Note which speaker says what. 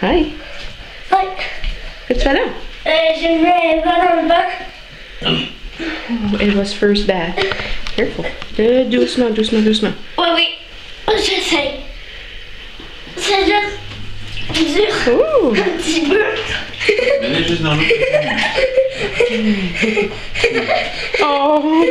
Speaker 1: Hi.
Speaker 2: Hi.
Speaker 1: Good fella. It was fais là?
Speaker 2: Euh, je mets Eva dans.
Speaker 1: Oh, Eva's first bath. Careful. Euh, doucement, doucement, doucement.
Speaker 2: Oui. Oh, J'essaie. C'est juste dur.
Speaker 1: Oh!
Speaker 2: Un petit peu.
Speaker 1: Oh,